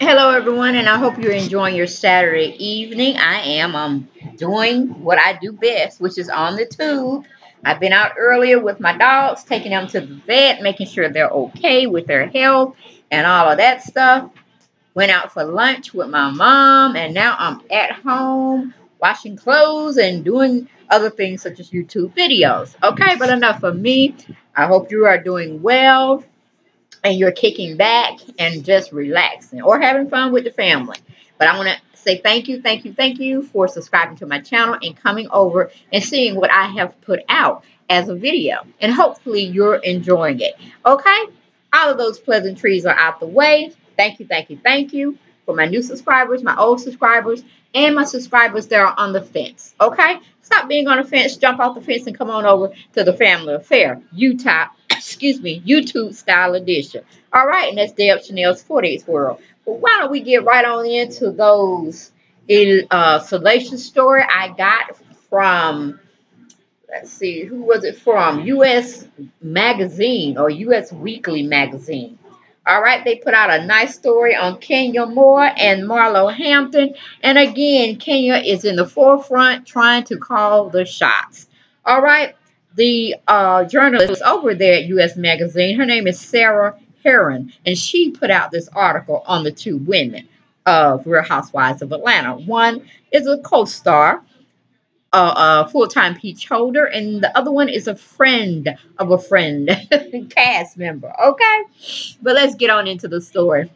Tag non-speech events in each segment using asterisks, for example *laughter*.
Hello, everyone, and I hope you're enjoying your Saturday evening. I am. I'm doing what I do best, which is on the tube. I've been out earlier with my dogs, taking them to the vet, making sure they're okay with their health and all of that stuff. Went out for lunch with my mom, and now I'm at home washing clothes and doing other things such as YouTube videos. Okay, but enough of me. I hope you are doing well and you're kicking back and just relaxing or having fun with the family. But I want to say thank you, thank you, thank you for subscribing to my channel and coming over and seeing what I have put out as a video. And hopefully you're enjoying it. Okay? All of those pleasantries are out the way. Thank you, thank you, thank you for my new subscribers, my old subscribers, and my subscribers that are on the fence. Okay? Stop being on the fence, jump off the fence, and come on over to the Family Affair, Utah, excuse me, YouTube style edition. All right, and that's Deb Shanel's 48th World. But why don't we get right on into those uh, salacious story I got from, let's see, who was it from? U.S. Magazine or Us Weekly Magazine. All right, they put out a nice story on Kenya Moore and Marlo Hampton. And again, Kenya is in the forefront trying to call the shots. All right, the uh, journalist was over there at U.S. Magazine, her name is Sarah Hearon, and she put out this article on the two women of Real Housewives of Atlanta. One is a co-star, uh, a full-time peach holder, and the other one is a friend of a friend, *laughs* cast member. Okay, but let's get on into the story.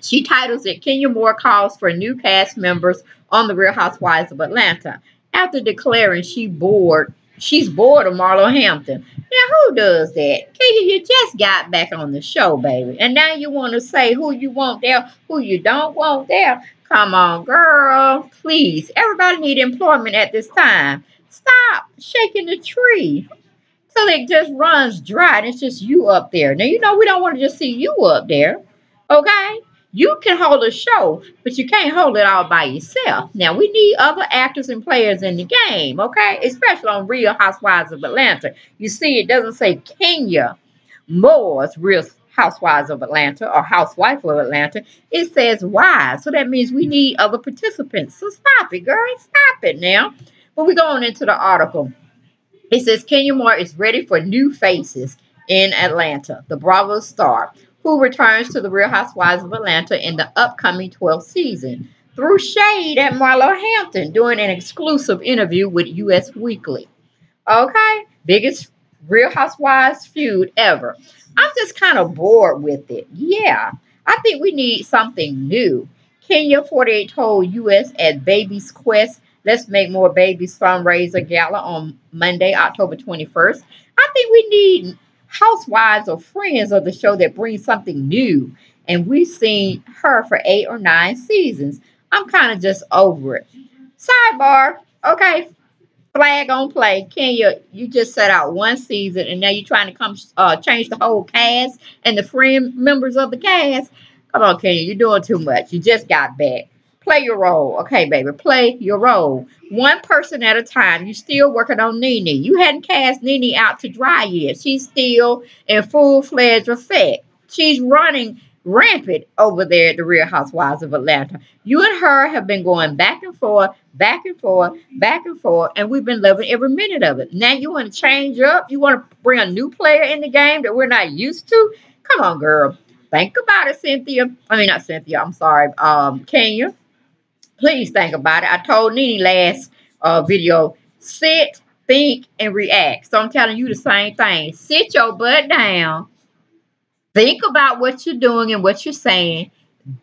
She titles it Kenya Moore calls for new cast members on the Real Housewives of Atlanta after declaring she bored she's bored of Marlo Hampton. Now, who does that? Kenya, you just got back on the show, baby. And now you want to say who you want there, who you don't want there. Come on, girl. Please. Everybody need employment at this time. Stop shaking the tree till it just runs dry and it's just you up there. Now, you know we don't want to just see you up there. Okay? You can hold a show, but you can't hold it all by yourself. Now, we need other actors and players in the game, okay? Especially on Real Housewives of Atlanta. You see, it doesn't say Kenya Moore's Real Housewives of Atlanta or Housewife of Atlanta. It says wives. So that means we need other participants. So stop it, girl. Stop it now. But we're going into the article. It says Kenya Moore is ready for new faces in Atlanta. The Bravo star who returns to the Real Housewives of Atlanta in the upcoming 12th season, threw shade at Marlo Hampton during an exclusive interview with Us Weekly. Okay, biggest Real Housewives feud ever. I'm just kind of bored with it. Yeah, I think we need something new. Kenya 48 told US at Baby's Quest Let's Make More Babies fundraiser gala on Monday, October 21st. I think we need housewives or friends of the show that bring something new. And we've seen her for eight or nine seasons. I'm kind of just over it. Sidebar. Okay. Flag on play. Kenya, you just set out one season and now you're trying to come uh, change the whole cast and the friend members of the cast. Come on, Kenya, you're doing too much. You just got back. Play your role. Okay, baby. Play your role. One person at a time. You're still working on Nene. You hadn't cast Nene out to dry yet. She's still in full-fledged effect. She's running rampant over there at the Real Housewives of Atlanta. You and her have been going back and forth, back and forth, back and forth, and we've been loving every minute of it. Now you want to change up? You want to bring a new player in the game that we're not used to? Come on, girl. Think about it, Cynthia. I mean, not Cynthia. I'm sorry. Um, Kenya please think about it. I told Nene last uh, video, sit, think, and react. So I'm telling you the same thing. Sit your butt down. Think about what you're doing and what you're saying.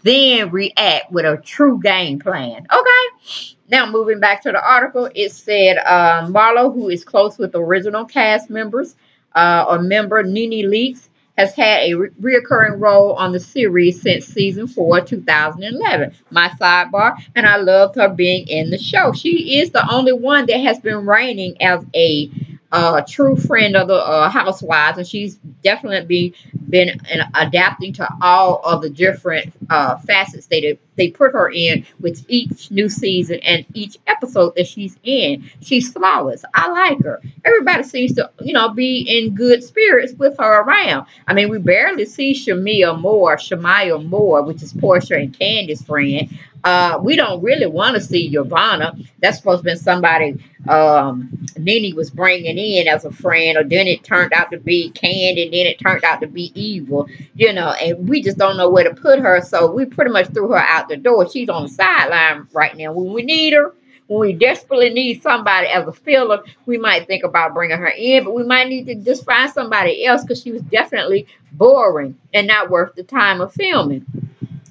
Then react with a true game plan. Okay? Now, moving back to the article, it said uh, Marlo, who is close with original cast members uh, or member Nene Leakes, has had a re reoccurring role on the series since season 4, 2011. My sidebar, and I loved her being in the show. She is the only one that has been reigning as a a true friend of the uh, housewives, and she's definitely been been adapting to all of the different uh, facets they they put her in with each new season and each episode that she's in. She's flawless. I like her. Everybody seems to, you know, be in good spirits with her around. I mean, we barely see Shamia Moore, Shamaya Moore, which is Porsha and Candiace's friend. Uh, we don't really want to see Yovanna. That's supposed to be somebody um, Nene was bringing in as a friend, or then it turned out to be Kandi, and then it turned out to be evil, you know, and we just don't know where to put her. So we pretty much threw her out the door. She's on the sideline right now. When we need her, when we desperately need somebody as a filler, we might think about bringing her in, but we might need to just find somebody else because she was definitely boring and not worth the time of filming.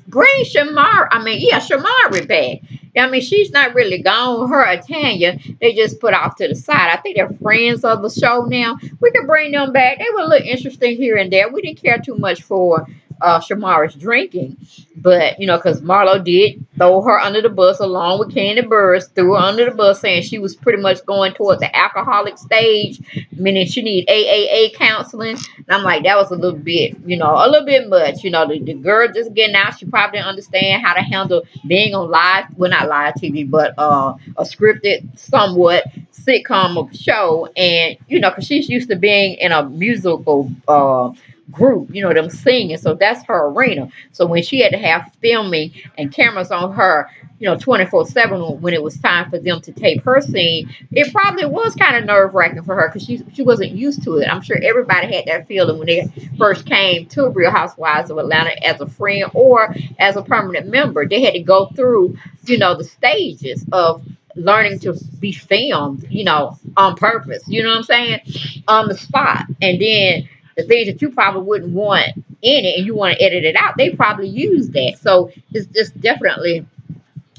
Bring Shamar, I mean, yeah, Shamari back. I mean, she's not really gone. Her and Tanya, they just put off to the side. I think they're friends of the show now. We could bring them back. They were a little interesting here and there. We didn't care too much for uh, Shamari's drinking. But, you know, because Marlo did throw her under the bus along with Kandi Burruss, threw her under the bus saying she was pretty much going toward the alcoholic stage, meaning she need AAA counseling. And I'm like, that was a little bit, you know, a little bit much. You know, the, the girl just getting out, she probably didn't understand how to handle being on live, well, not live TV, but uh, a scripted, somewhat sitcom show. And, you know, because she's used to being in a musical uh, group, you know, them singing. So that's her arena. So when she had to have filming and cameras on her, you know, 24 7 when it was time for them to tape her scene, it probably was kind of nerve wracking for her because she, she wasn't used to it. I'm sure everybody had that feeling when they first came to Real Housewives of Atlanta as a friend or as a permanent member. They had to go through, you know, the stages of learning to be filmed, you know, on purpose. You know what I'm saying? On the spot. And then the things that you probably wouldn't want in it and you want to edit it out, they probably use that. So it's just definitely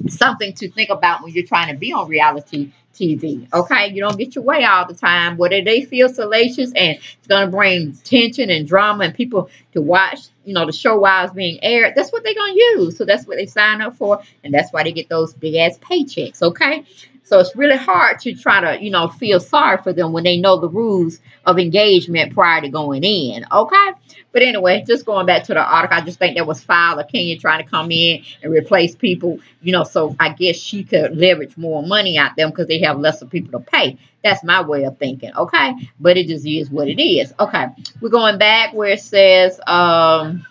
something to think about when you're trying to be on reality TV. Okay, you don't get your way all the time. Whether they feel salacious and it's going to bring tension and drama and people to watch, you know, the show while it's being aired, that's what they're going to use. So that's what they sign up for, and that's why they get those big ass paychecks. Okay, so it's really hard to try to, you know, feel sorry for them when they know the rules of engagement prior to going in. Okay? But anyway, just going back to the article, I just think that was Fowler Kenya trying to come in and replace people, you know, so I guess she could leverage more money out them because they have lesser people to pay. That's my way of thinking, okay? But it just is what it is. Okay, we're going back where it says, um,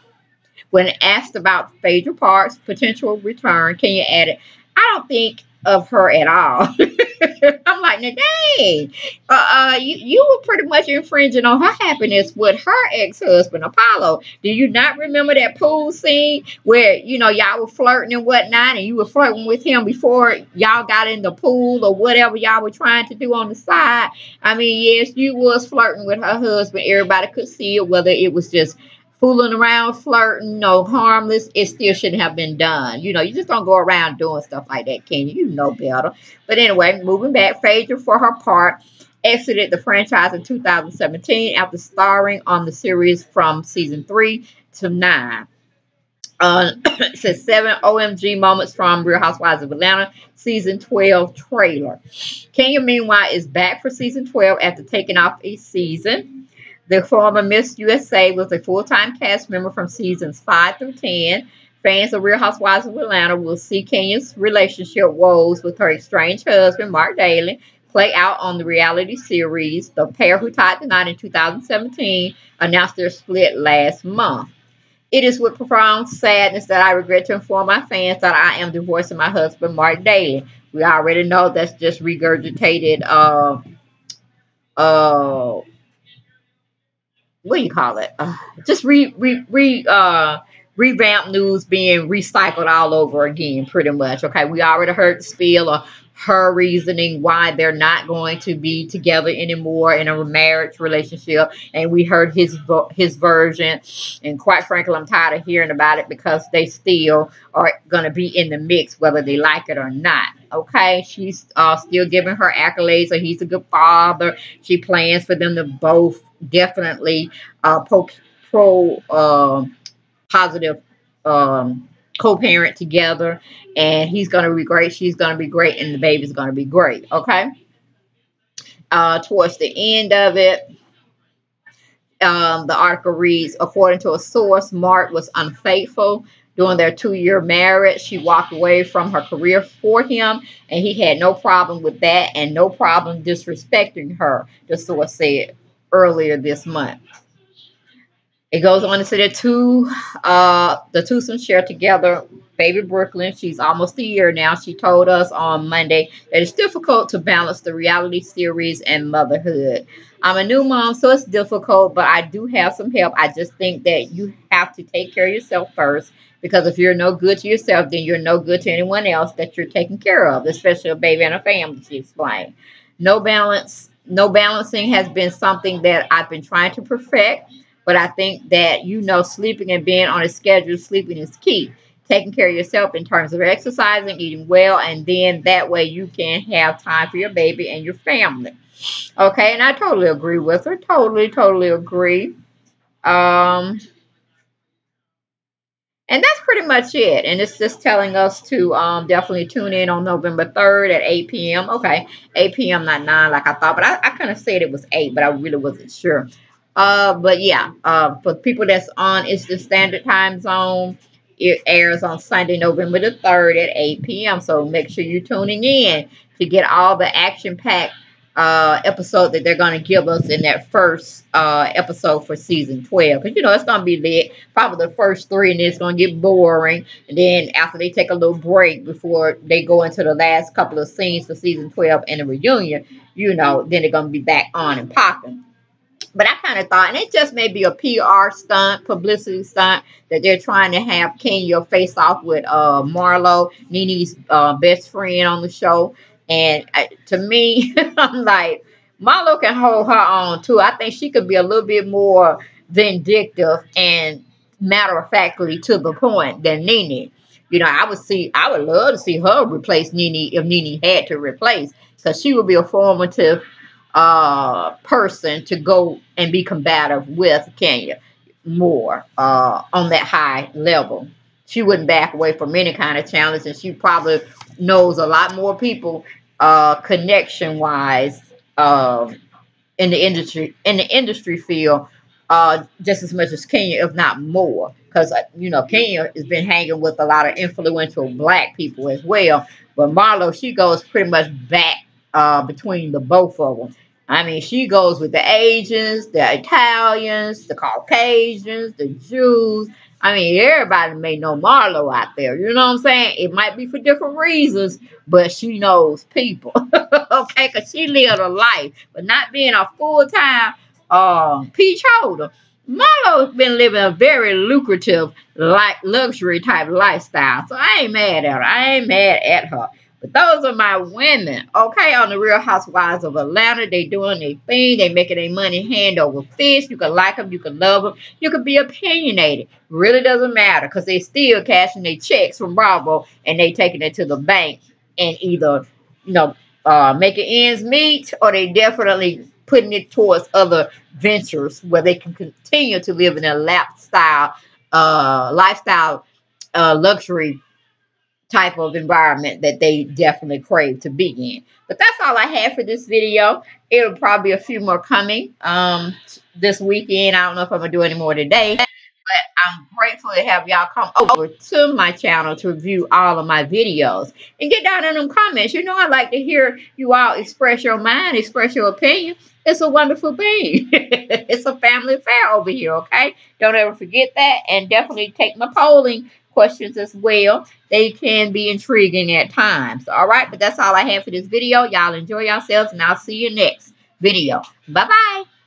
when asked about Phaedra Parks' potential return, Kenya added, I don't think of her at all. *laughs* I'm like, dang, uh, uh, you, you were pretty much infringing on her happiness with her ex-husband, Apollo. Do you not remember that pool scene where, you know, y'all were flirting and whatnot, and you were flirting with him before y'all got in the pool or whatever y'all were trying to do on the side? I mean, yes, you was flirting with her husband. Everybody could see it, whether it was just fooling around, flirting, no harmless, it still shouldn't have been done. You know, you just don't go around doing stuff like that, can you? You know better. But anyway, moving back, Phaedra, for her part, exited the franchise in 2017 after starring on the series from season 3 to 9. Uh, *coughs* says seven OMG moments from Real Housewives of Atlanta season 12 trailer. Kenya, meanwhile, is back for season 12 after taking off a season. The former Miss USA was a full-time cast member from seasons 5 through 10. Fans of Real Housewives of Atlanta will see Kenya's relationship woes with her estranged husband, Marc Daly, play out on the reality series. The pair who tied the knot in 2017 announced their split last month. It is with profound sadness that I regret to inform my fans that I am divorcing my husband, Marc Daly. We already know that's just regurgitated uh, uh, what do you call it? Uh, just re re re uh revamp news being recycled all over again, pretty much. Okay, we already heard the spiel of her reasoning why they're not going to be together anymore in a marriage relationship, and we heard his his version. And quite frankly, I'm tired of hearing about it because they still are going to be in the mix, whether they like it or not. Okay, she's uh, still giving her accolades, so he's a good father. She plans for them to both definitely uh, pro, pro uh, positive um, co-parent together and he's going to be great she's going to be great and the baby's going to be great okay uh, towards the end of it, um, the article reads, according to a source, Mark was unfaithful during their two-year marriage. She walked away from her career for him, and he had no problem with that and no problem disrespecting her, the source said earlier this month. It goes on to say that two, uh, the twosome share together baby Brooklyn. She's almost a year now. She told us on Monday that it's difficult to balance the reality series and motherhood. I'm a new mom, so it's difficult, but I do have some help. I just think that you have to take care of yourself first because if you're no good to yourself, then you're no good to anyone else that you're taking care of, especially a baby and a family, she explained. No balance, no balancing has been something that I've been trying to perfect, but I think that, you know, sleeping and being on a schedule, sleeping is key taking care of yourself in terms of exercising, eating well, and then that way you can have time for your baby and your family. Okay, and I totally agree with her. Totally, totally agree. Um, and that's pretty much it. And it's just telling us to um, definitely tune in on November 3rd at 8 p.m. Okay, 8 p.m., not 9 like I thought. But I, I kind of said it was 8, but I really wasn't sure. Uh, but yeah, uh, for people that's on, it's the standard time zone. It airs on Sunday, November the 3rd at 8 p.m. So make sure you're tuning in to get all the action-packed uh, episode that they're going to give us in that first uh, episode for season 12. Because, you know, it's going to be lit. Probably the first three, and it's going to get boring. And then after they take a little break before they go into the last couple of scenes for season 12 and the reunion, you know, then they're going to be back on and popping. But I kind of thought, and it just may be a PR stunt, publicity stunt, that they're trying to have Kenya face off with uh, Marlo, Nene's uh, best friend on the show. And uh, to me, *laughs* I'm like, Marlo can hold her own too. I think she could be a little bit more vindictive and matter of factly to the point than Nene. You know, I would see, I would love to see her replace Nene if Nene had to replace, because she would be a formative uh, person to go and be combative with Kenya more uh, on that high level. She wouldn't back away from any kind of challenge, and she probably knows a lot more people uh, connection wise uh, in the industry in the industry field uh, just as much as Kenya, if not more. Because, uh, you know, Kenya has been hanging with a lot of influential black people as well. But Marlo, she goes pretty much back uh, between the both of them. I mean, she goes with the Asians, the Italians, the Caucasians, the Jews. I mean, everybody may know Marlo out there. You know what I'm saying? It might be for different reasons, but she knows people. *laughs* okay, because she lived a life, but not being a full-time uh, peach holder. Marlo's been living a very lucrative, like luxury type lifestyle. So I ain't mad at her. I ain't mad at her. But those are my women, okay, on the Real Housewives of Atlanta. They doing their thing. They making their money hand over fist. You can like them. You can love them. You can be opinionated. Really doesn't matter because they still cashing their checks from Bravo and they taking it to the bank and either, you know, uh, making ends meet or they definitely putting it towards other ventures where they can continue to live in a lifestyle, uh, lifestyle, uh, luxury type of environment that they definitely crave to be in. But that's all I have for this video. It'll probably a few more coming um, this weekend. I don't know if I'm going to do any more today. But I'm grateful to have y'all come over to my channel to review all of my videos. And get down in them comments. You know I like to hear you all express your mind, express your opinion. It's a wonderful thing. *laughs* it's a family affair over here, okay? Don't ever forget that. And definitely take my polling questions as well. They can be intriguing at times. All right, but that's all I have for this video. Y'all enjoy yourselves, and I'll see you next video. Bye-bye.